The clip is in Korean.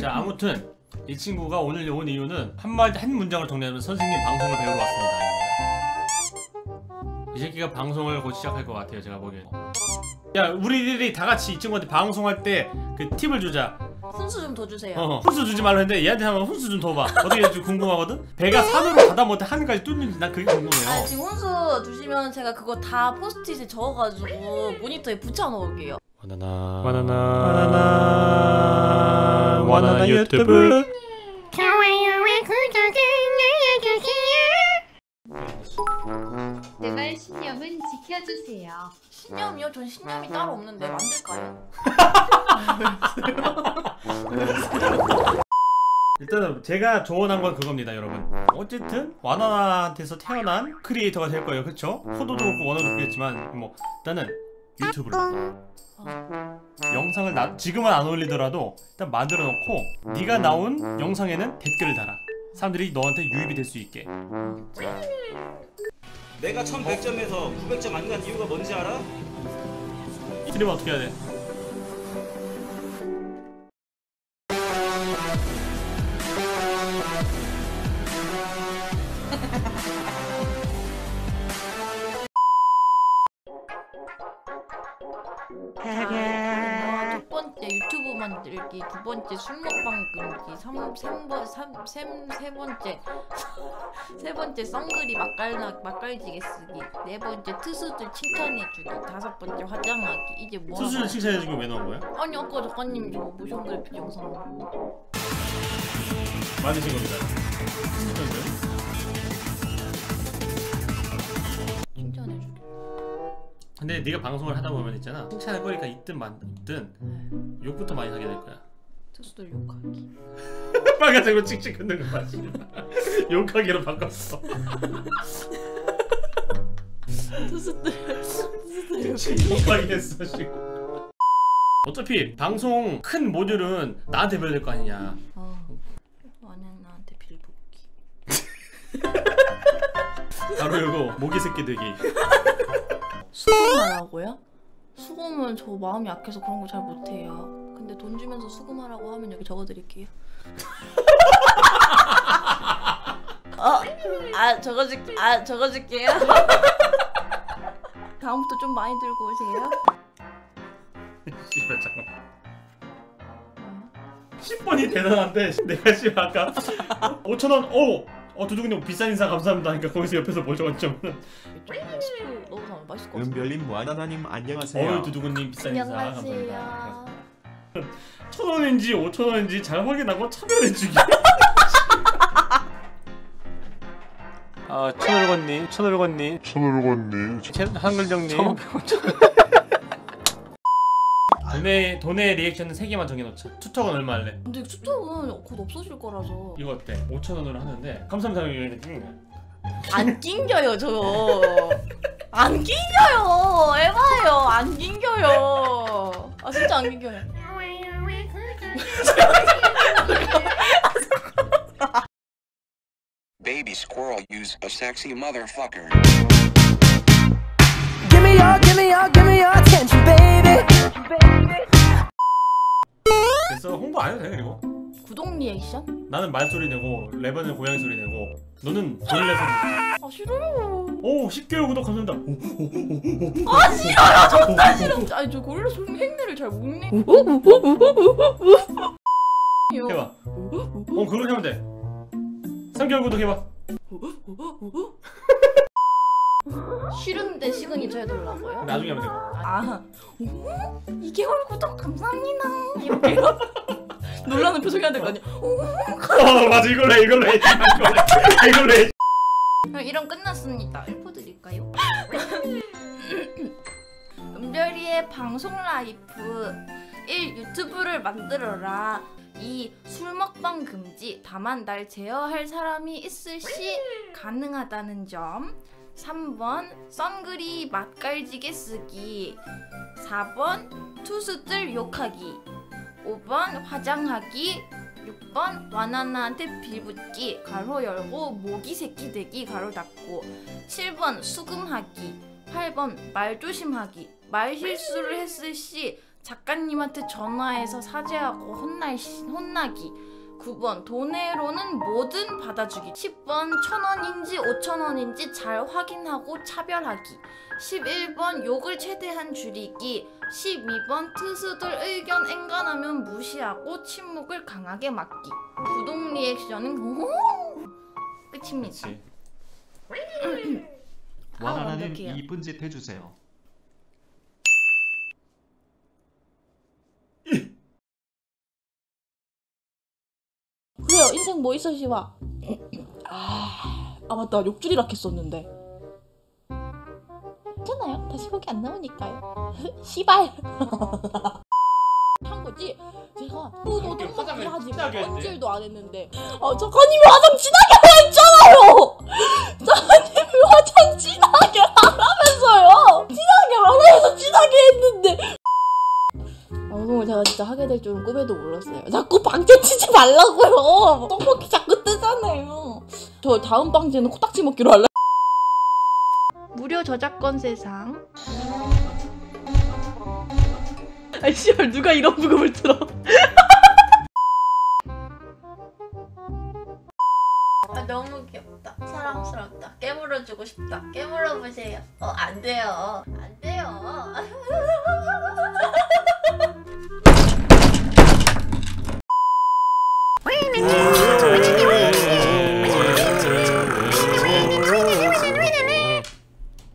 자 아무튼 이 친구가 오늘 온 이유는 한마디 한 문장을 정리하면 선생님 방송을 배우러 왔습니다. 이 새끼가 방송을 곧 시작할 것 같아요 제가 보기엔. 야 우리들이 다 같이 이 친구한테 방송할 때 그 팁을 주자. 훈수 좀 더 주세요. 어, 훈수 주지 말라 했는데 얘한테 한번 훈수 좀 더 봐. 어떻게 좀 궁금하거든? 배가 산으로 가다 못해 하늘까지 뚫는지 난 그게 아 궁금해요. 지금 훈수 주시면 제가 그거 다 포스트잇에 적어가지고 모니터에 붙여 놓을게요. 바나나 바나나 바나나 바나나 유튜브 좋아요와 구독을 눌러주세요. 제발 신념은 지켜주세요. 신념이요? 전 신념이 따로 없는데 만들까요? 일단은 제가 조언한 건 그겁니다 여러분 어쨌든 와나나한테서 태어난 크리에이터가 될 거예요 그쵸? 코도도 그렇고 원어도 그렇겠지만 뭐 일단은 유튜브를 영상을 나, 지금은 안 올리더라도 일단 만들어 놓고 네가 나온 영상에는 댓글을 달아. 사람들이 너한테 유입이 될 수 있게. 내가 1100점에서 900점 안 간 이유가 뭔지 알아? 스트리머 어떻게 해야 돼? 만들기, 두 번째 술 먹방 끊기, 삼, 삼번, 삼, 셈, 세 번째 세 번째 썬글이 맛깔나 맛깔지게 쓰기, 네 번째 투수들 칭찬해주기, 다섯 번째 화장하기. 이제 뭐? 하나? 칭찬해주고 왜 넣은 거야? 아니 아까 작가님 저 모션 그래픽 영상 만드신 겁니다 칭찬해주 근데 네가 방송을 하다 보면 있잖아 칭찬할 거리가 있든 많든 욕부터 많이 하게 될 거야 투수들 욕하기. 빨간색으로 찍찍 끊는 거 맞지? 욕하기로 바꿨어 투수들 투수들 욕. 욕하기 했어 지금 어차피 방송 큰 모듈은 나한테 될거 아니냐 어, 나는 나한테 빌붙기. 바로 이거 모기 새끼 되기 수금하라고요? 수금은 저 마음이 약해서 그런 거 잘 못해요. 근데 돈 주면서 수금하라고 하면 여기 적어드릴게요. 어, 아 적어줄, 아 적어줄게요. 다음부터 좀 많이 들고 오세요. 씨발 잠깐 10번이 대단한데 내가 지금 아까 5천원 오! 어 두두근님 비싼 인사 감사합니다 하니까 거기서 옆에서 뭘 적었냐면 넣어서 하면 맛있을 것 같아요. 은별님 와나나님 안녕하세요 어유 두두근님 비싼 인사 감사합니다 안녕하세요. 천원인지 오천 원인지 잘 확인하고 차별해 주기 아 천월건님 천월건님 천월건님 한글정님 돈의 돈의 리액션은 3개만 정해놓자 투턱은 얼마 할래? 근데 수떡은 곧 없어질 거라서 이거 어때? 5천원으로 하는데 감사합니다 안 낑겨요 저. 안 낑겨요. 에바예요. 안 낑겨요. 아 진짜 안 낑겨요. Baby squirrel use a sexy motherfucker. Give me your, give me your, give me your attention, baby. 됐어 홍보 안 해도 돼 그리고 구독 리액션? 나는 말소리 내고 레버는 고양이 소리 내고 너는 고릴라 소리 아 싫어요. 오 10개월 구독 감사합니다. 아 싫어요. 정말 싫어. 아니 저 고릴라 소리 흉내를 잘 못 내. 해봐 어 그렇게 하면 돼 3개월 구독 해봐 싫은데 시그니처 해달라고요? 나중에 하면 돼 아 2개월 구독 감사합니다. 이렇게 놀라는 표정이 해야 될거 아니야. 어 맞아 이걸로 해 이걸로 해 이걸로 해 이걸로 해 그럼 이름 끝났습니다. 일포 드릴까요? 은별이의 방송 라이브 1. 유튜브를 만들어라 2. 술 먹방 금지 다만 날 제어할 사람이 있을 시 가능하다는 점 3번 썬글이 맛깔지게 쓰기 4번 투수들 욕하기 5번 화장하기 6번 와나나한테 빌붙기 가로 열고 모기 새끼 되기 가로 닫고. 7번 수금하기 8번 말 조심하기. 말 실수를 했을 시 작가님한테 전화해서 사죄하고 혼날 시- 혼나기 9번. 돈으로는 뭐든 받아주기. 10번 천원인지 오천원인지 잘 확인하고 차별하기. 11번 욕을 최대한 줄이기. 12번 투수들 의견 앵간하면 무시하고 침묵을 강하게 막기. 구독 리액션은 끝입니다. 아, 와나나님 완벽해요. 이쁜 짓 해주세요. 인생 뭐 있어 시와? 아, 아 맞다. 욕줄이라 했었는데. 괜찮아요. 다시 보기 안 나오니까요. 시발. 한 거지? 제가 이렇게 똥밖에 화장을 하지 진하게 했대. 언질도 안 했는데. 아 작가님이 화장 진하게 말라고요. 떡볶이 자꾸 뜨잖아요. 저 다음 방제는 코딱지 먹기로 할래. 무료 저작권 세상 아이 씨발 누가 이런 부금을 틀어? 아 너무 귀엽다 사랑스럽다 깨물어주고 싶다 깨물어 보세요 어 안 돼요 안 돼요